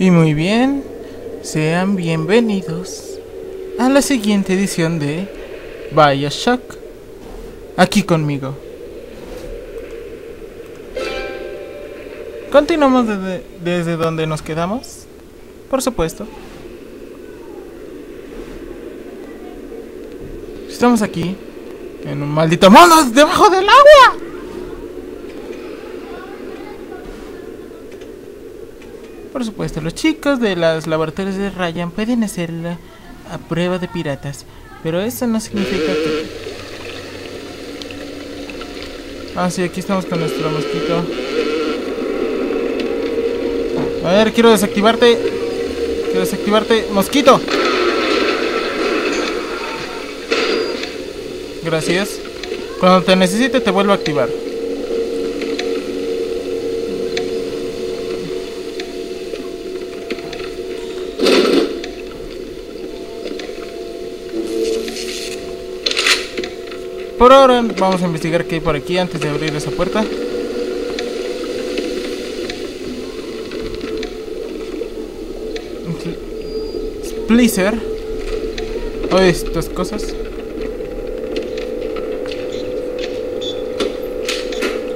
Y muy bien, sean bienvenidos a la siguiente edición de Bioshock. Aquí conmigo. Continuamos desde, desde donde nos quedamos. Por supuesto. Estamos aquí en un maldito mundo debajo del agua. Por supuesto, los chicos de los laboratorios de Ryan pueden hacer la a prueba de piratas, pero eso no significa que... Ah, sí, aquí estamos con nuestro mosquito. A ver, quiero desactivarte. Quiero desactivarte. ¡Mosquito! Gracias. Cuando te necesite te vuelvo a activar. Por ahora vamos a investigar qué hay por aquí antes de abrir esa puerta. Splicer. Estas cosas.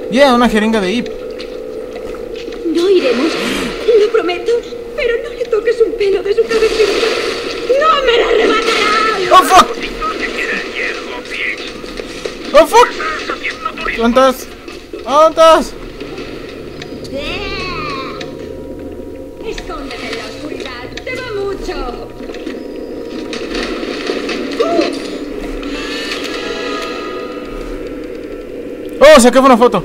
Ya, una jeringa de hip. No iremos, lo prometo, pero no le toques un pelo de su cabecita. ¡No me la arrebatarás! ¡Oh, fuck! ¡Oh, fuck! ¿Cuántas? ¿Cuántas? Escóndete en la oscuridad, te va mucho. ¡Oh, saqué una foto!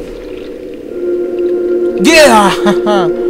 ¡Yeah!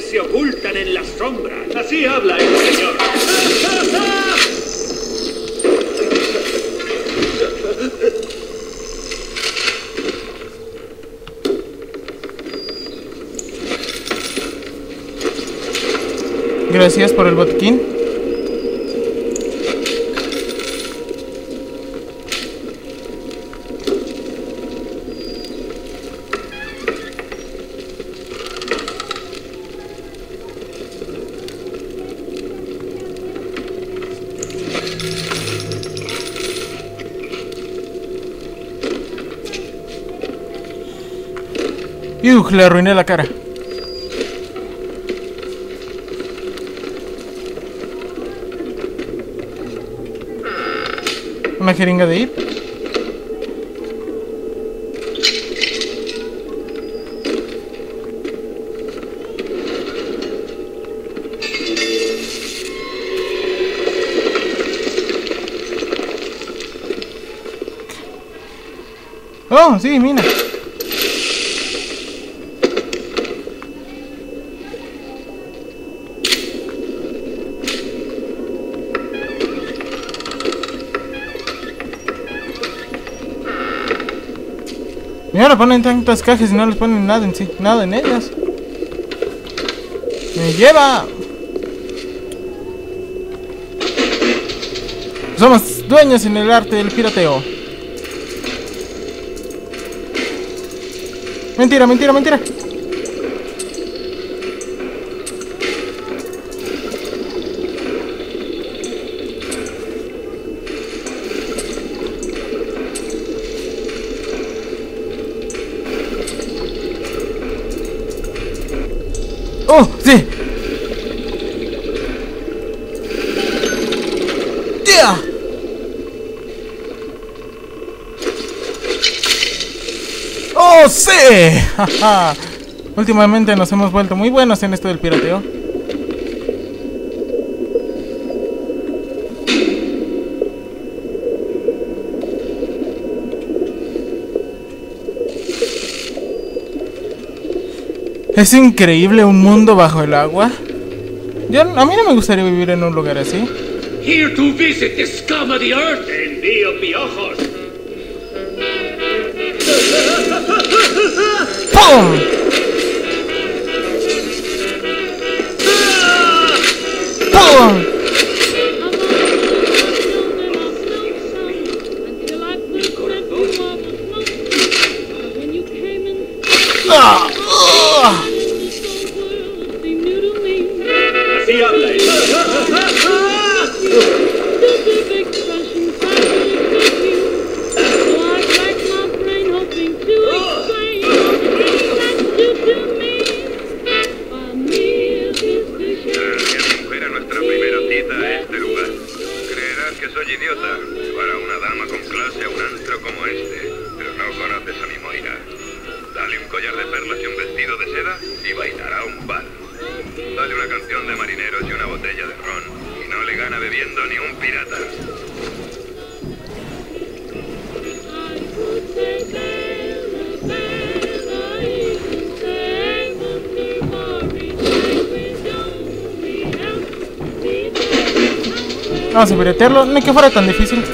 se ocultan en las sombras. Así habla el Señor. Gracias por el botiquín. Le arruiné la cara. Una jeringa de hip. Oh, sí, mira. no ponen tantas cajas y no les ponen nada en sí, nada en ellas. ¡Me lleva! Somos dueños en el arte del pirateo. Mentira, mentira, mentira. ¡Oh, sí! Últimamente nos hemos vuelto muy buenos en esto del pirateo. Es increíble un mundo bajo el agua. Yo, a mí no me gustaría vivir en un lugar así. Here to visit the scum of the earth. Envío piojos. ¡Pum! Boom! Vamos a piratearlo. No es que fuera tan difícil.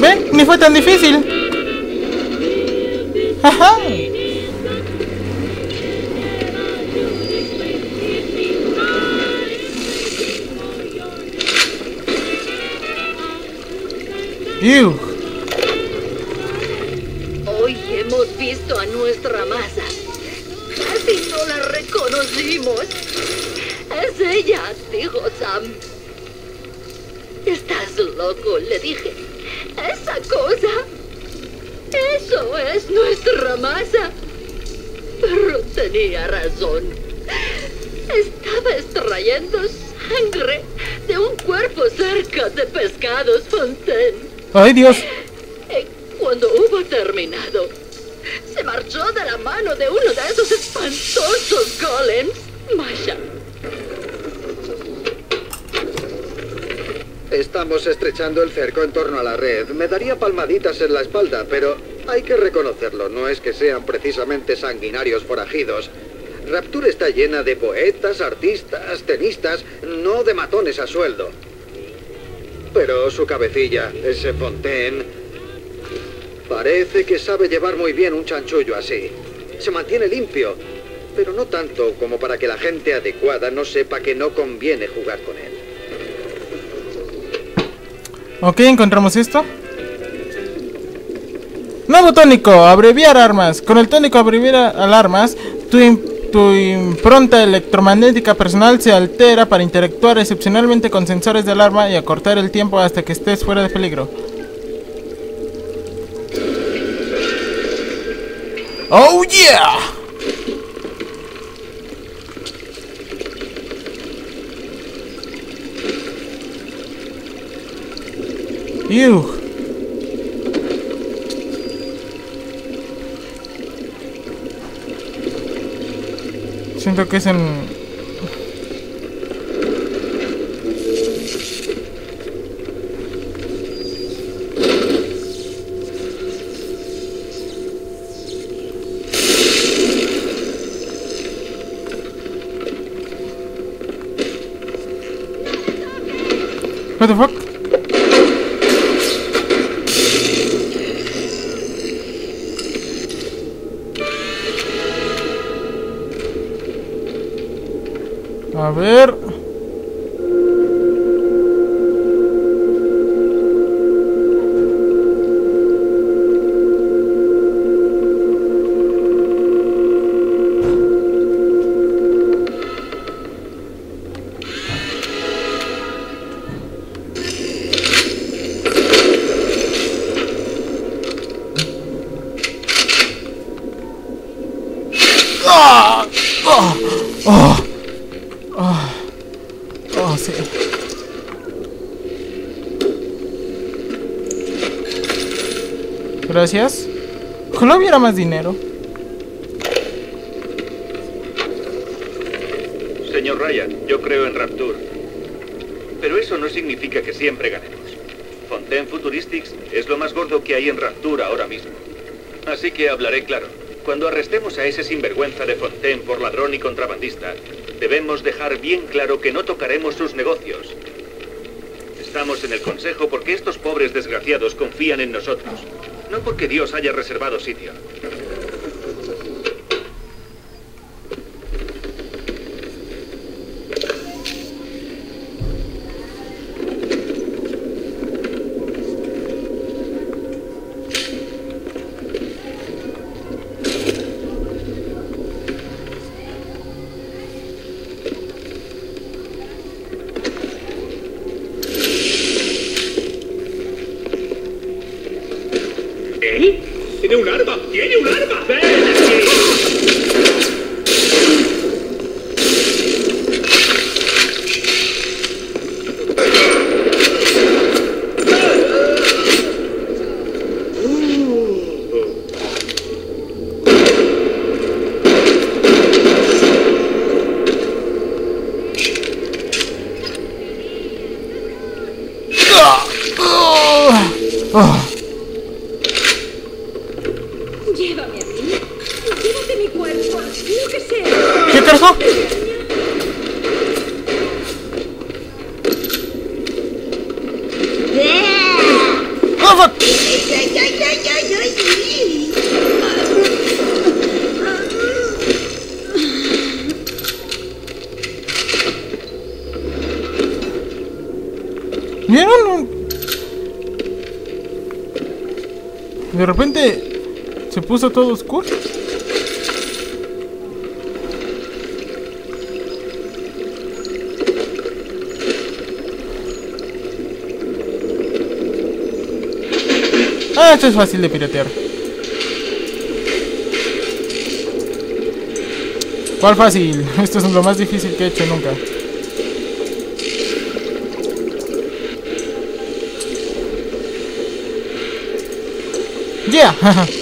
¿Ven? Ni fue tan difícil. Ew. Hoy hemos visto a nuestra masa. Casi no la reconocimos. Es ella, dijo Sam. Estás loco, le dije. Esa cosa. Eso es nuestra masa. Pero tenía razón. Estaba extrayendo sangre de un cuerpo cerca de pescados Fontaine. Ay, Dios. Eh, Cuando hubo terminado, se marchó de la mano de uno de esos espantosos golems. Masha, Estamos estrechando el cerco en torno a la red. Me daría palmaditas en la espalda, pero hay que reconocerlo. No es que sean precisamente sanguinarios forajidos. Rapture está llena de poetas, artistas, tenistas, no de matones a sueldo. Pero su cabecilla, ese Fontaine, parece que sabe llevar muy bien un chanchullo así. Se mantiene limpio, pero no tanto como para que la gente adecuada no sepa que no conviene jugar con él. Ok, encontramos esto. Nuevo tónico, abreviar armas. Con el tónico abreviar al armas, tu, tu impronta electromagnética personal se altera para interactuar excepcionalmente con sensores del arma y acortar el tiempo hasta que estés fuera de peligro. ¡Oh yeah! Ew. Siento que es en... What the fuck? A Gracias. Ojalá hubiera más dinero. Señor Ryan, yo creo en Rapture. Pero eso no significa que siempre ganemos. Fontaine Futuristics es lo más gordo que hay en Rapture ahora mismo. Así que hablaré claro. Cuando arrestemos a ese sinvergüenza de Fontaine por ladrón y contrabandista, debemos dejar bien claro que no tocaremos sus negocios. Estamos en el Consejo porque estos pobres desgraciados confían en nosotros. No porque Dios haya reservado sitio. ¿Él? ¡Tiene un arma! ¡Tiene un arma! ¡Ven aquí! ¡Ah! ¡Ah! Llévame a mí. Llévate mi cuerpo. Lo que sea. ¿Qué carajo? ¡Ah, fuck! ¿Vieron? un- De repente se puso todo oscuro. Ah, esto es fácil de piratear. ¿Cuál fácil? Esto es lo más difícil que he hecho nunca. Yeah.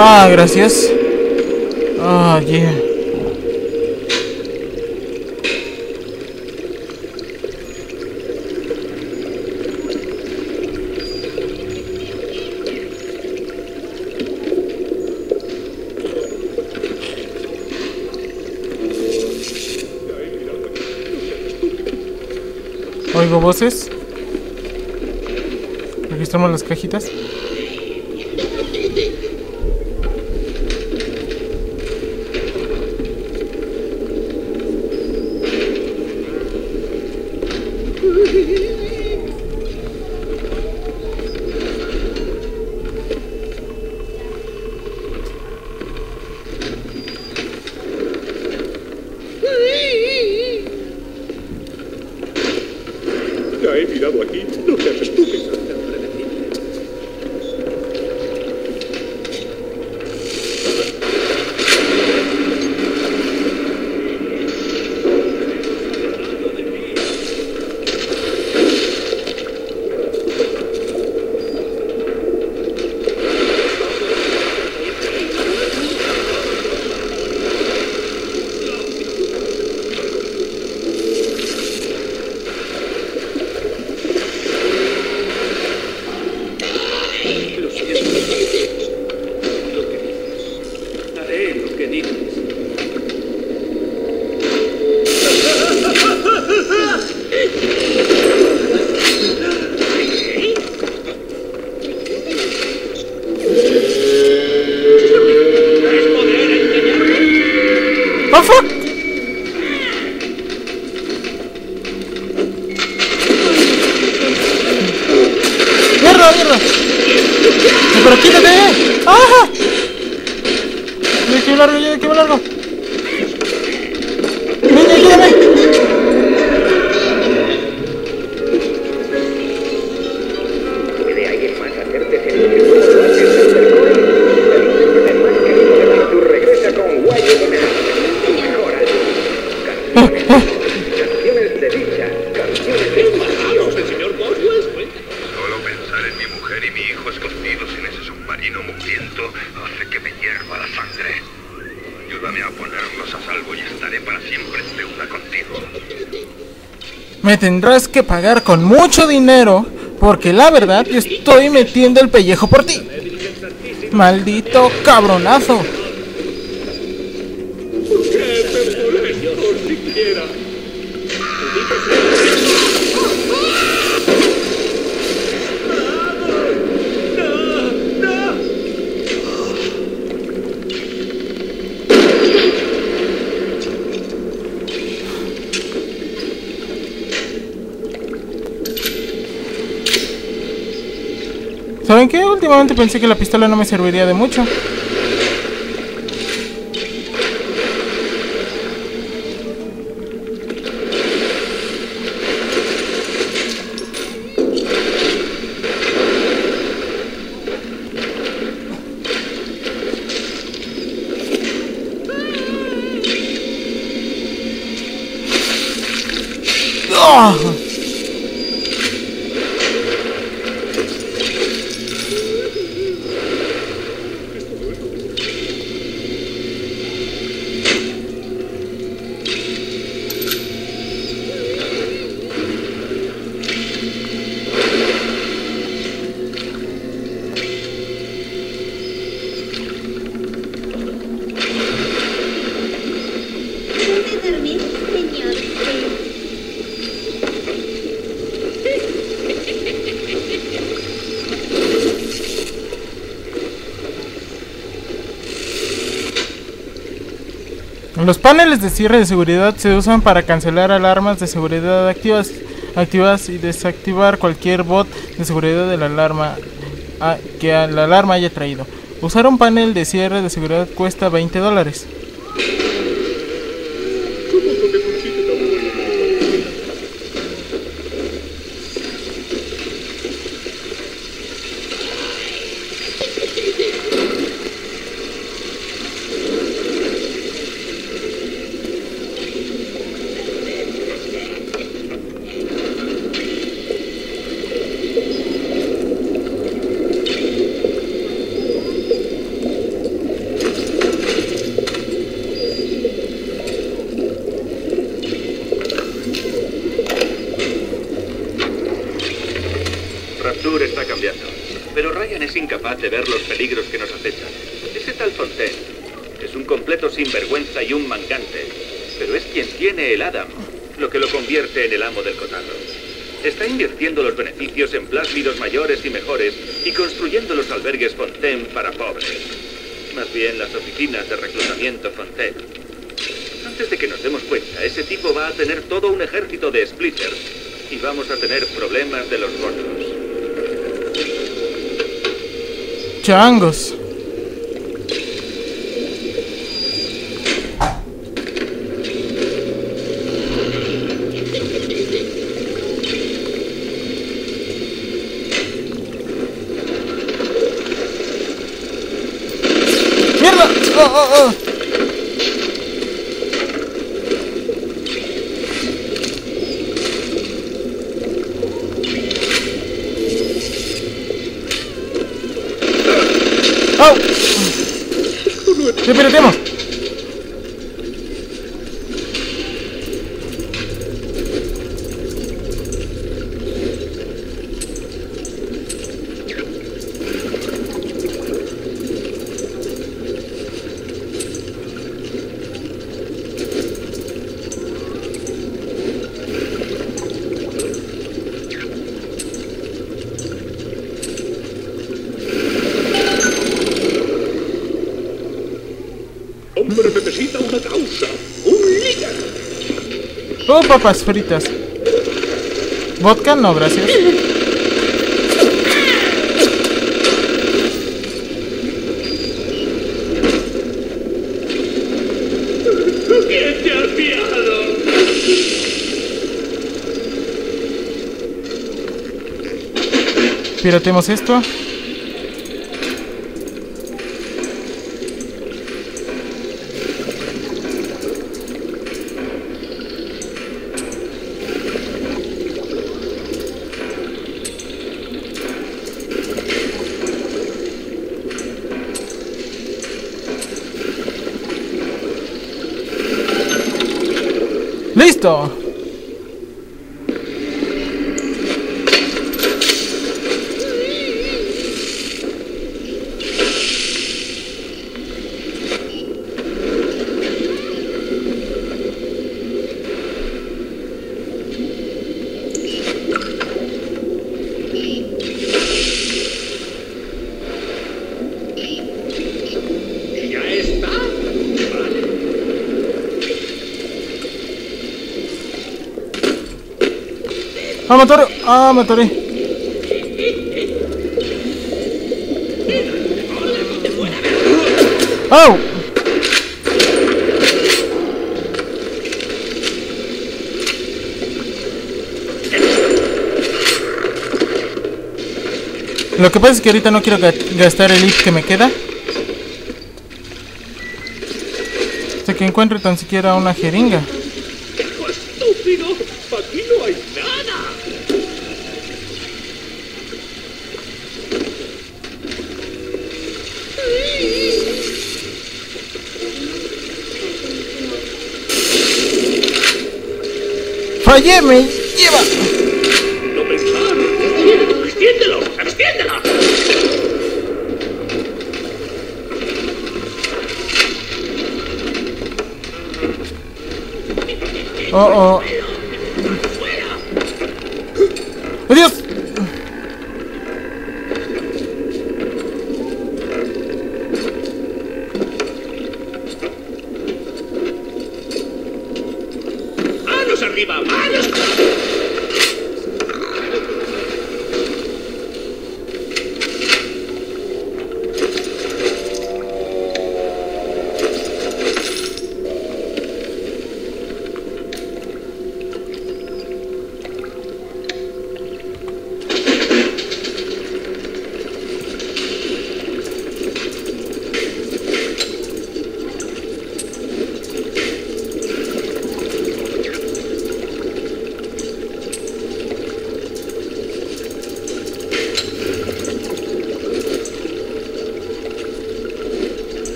Ah, gracias. Ah, yeah. Oigo voces. Registramos las cajitas. ¡Oh, fuck! Tendrás que pagar con mucho dinero porque la verdad yo estoy metiendo el pellejo por ti. Maldito cabronazo. ¿Saben qué? Últimamente pensé que la pistola no me serviría de mucho. ¡Ah! ¿Puede dormir, señor? Los paneles de cierre de seguridad se usan para cancelar alarmas de seguridad activas, activas y desactivar cualquier bot de seguridad de la alarma ah, que la alarma haya traído. Usar un panel de cierre de seguridad cuesta 20 dólares. Rapture está cambiando, pero Incapaz de ver los peligros que nos acechan. Ese tal Fontaine es un completo sinvergüenza y un mangante, pero es quien tiene el Adam, lo que lo convierte en el amo del cotarro. Está invirtiendo los beneficios en plásmidos mayores y mejores y construyendo los albergues Fontaine para pobres. Más bien las oficinas de reclutamiento Fontaine. Antes de que nos demos cuenta, ese tipo va a tener todo un ejército de splitters y vamos a tener problemas de los gordos. Changos. ¡Oh, oh, oh! ¡Au! ¡Sí, piratemos! hombre necesita una causa, un líder. Oh, papas fritas. Vodka, no, gracias. Pirotemos esto. ¡Listo! Atoré! ¡Ah, me atoré! ¡Au! Lo que pasa es que ahorita no quiero ga- gastar el hit que me queda. Hasta que encuentre tan siquiera una jeringa. ¡Fallé! ¡Me lleva! ¡No pensar! ¡Extiéndelo! ¡Extiéndelo! ¡Oh, oh!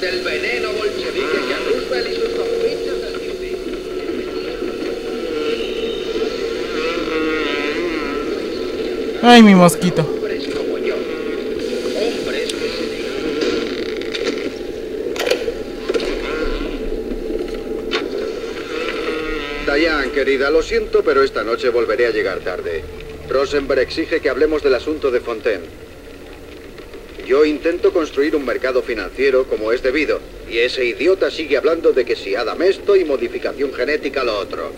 Del veneno bolchevique que a Roosevelt y sus compinches del. ¡Ay, mi mosquito! Hombres como yo. Hombres que se dedican Diane, querida, lo siento, pero esta noche volveré a llegar tarde. Rosenberg exige que hablemos del asunto de Fontaine. Yo intento construir un mercado financiero como es debido, y ese idiota sigue hablando de que si Adam esto y modificación genética lo otro.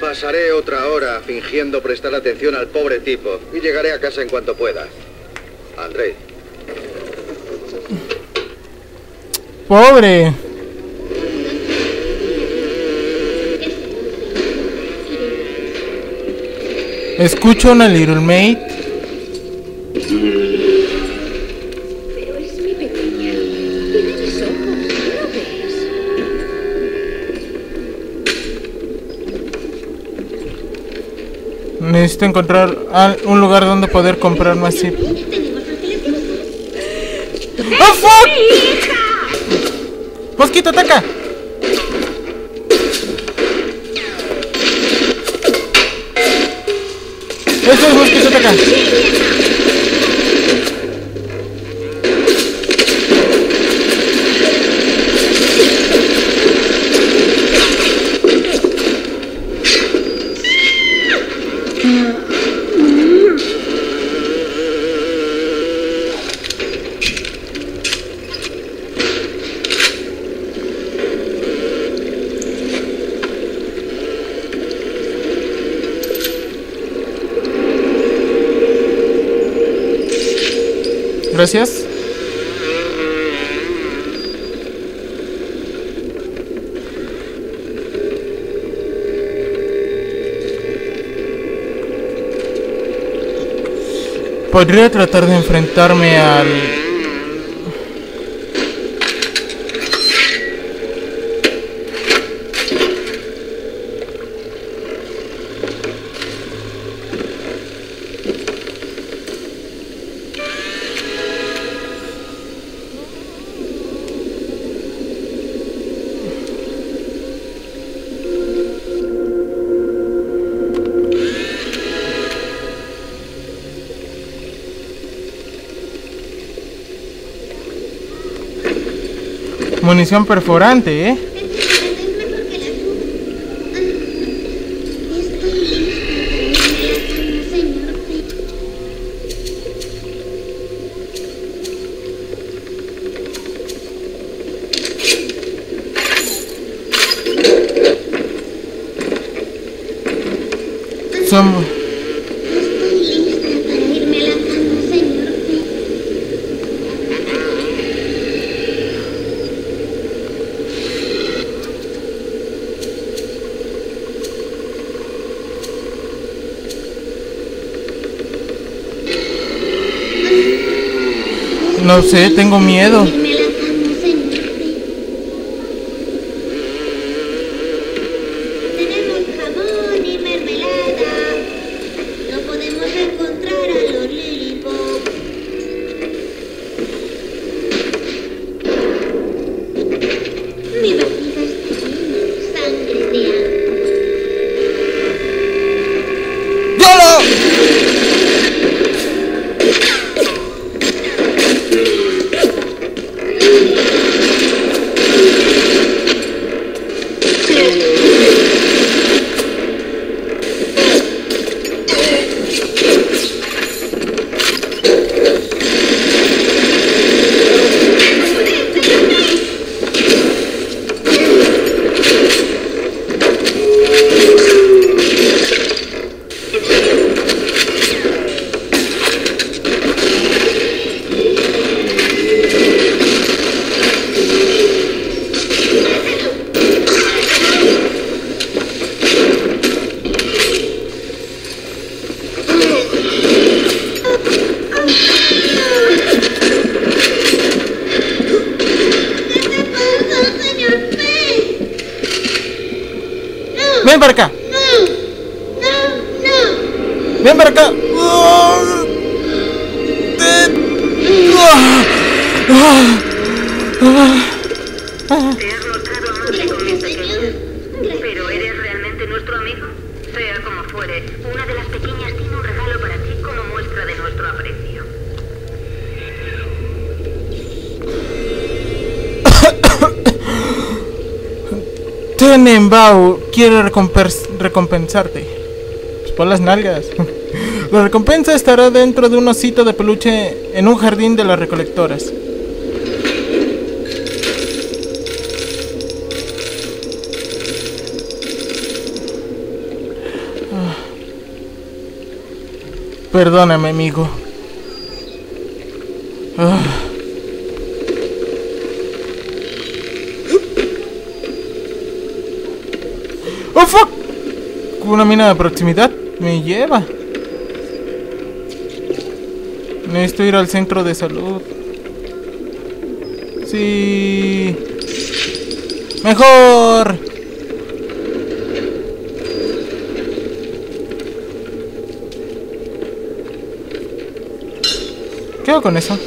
Pasaré otra hora fingiendo prestar atención al pobre tipo y llegaré a casa en cuanto pueda. André, ¡Pobre! Escucho una Little Maid. Necesito encontrar un lugar donde poder comprar más chip. ¡Oh, fuck! ¡Mosquito, ataca! Eso es mosquito, ataca. Gracias. Podría tratar de enfrentarme al... Munición perforante, ¿eh? No sé, tengo miedo. Quiere recompensarte. Pues pon las nalgas. La recompensa estará dentro de un osito de peluche en un jardín de las recolectoras. Ah. Perdóname, amigo. Ah. una mina de proximidad me lleva. Necesito ir al centro de salud. Sí. Mejor. ¿Qué hago con eso?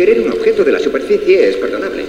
Querer un objeto de la superficie es perdonable,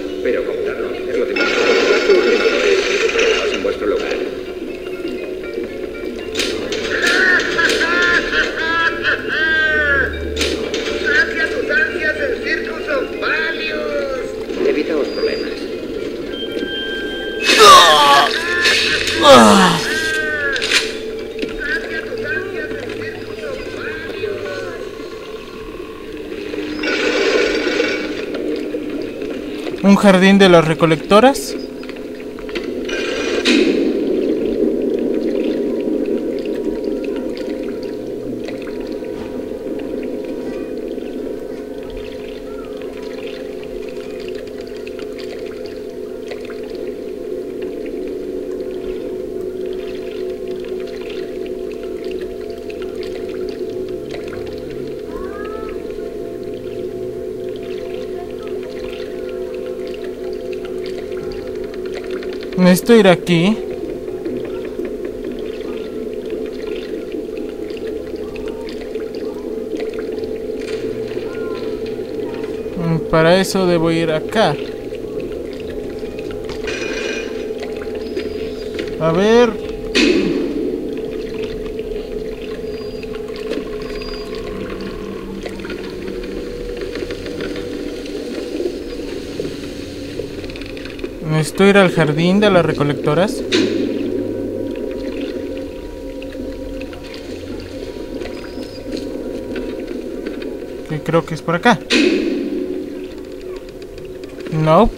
jardín de las recolectoras? Necesito ir aquí. Mm, Para eso debo ir acá. A ver. Necesito ir al jardín de las recolectoras. Que creo que es por acá. Nope.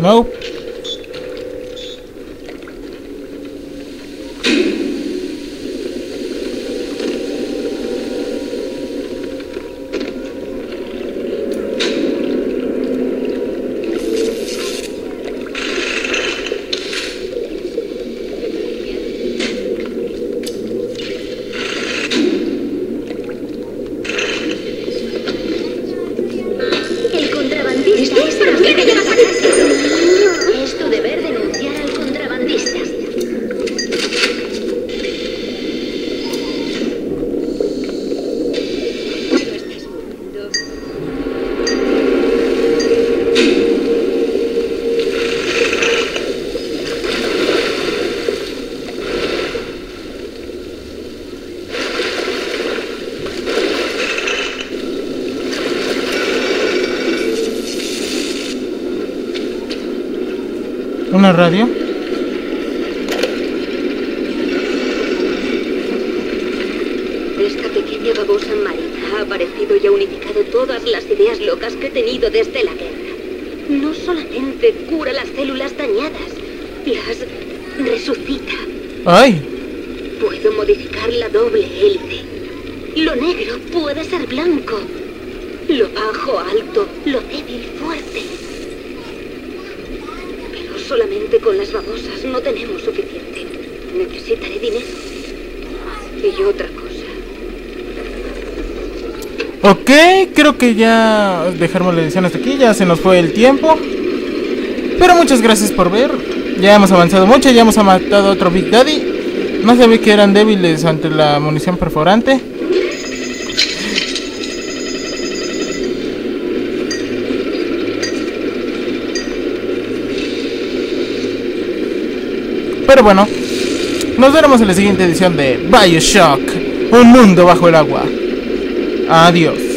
Nope. El contrabandista es el jefe de la casa. Es tu deber denunciar al contrabandista. No estás muriendo. ¿Una radio? Esta pequeña babosa marina ha aparecido y ha unificado todas las ideas locas que he tenido desde la guerra. No solamente cura las células dañadas, las resucita. ¡Ay! Puedo modificar la doble hélice. Lo negro puede ser blanco. Lo bajo alto, lo débil fuerte. Solamente con las babosas no tenemos suficiente. Necesitaré dinero. Y otra cosa. Ok, creo que ya dejaremos la edición hasta aquí, ya se nos fue el tiempo. Pero muchas gracias por ver. Ya hemos avanzado mucho, ya hemos matado a otro Big Daddy. No sabía que eran débiles ante la munición perforante. Pero bueno, nos veremos en la siguiente edición de Bioshock, un mundo bajo el agua. Adiós.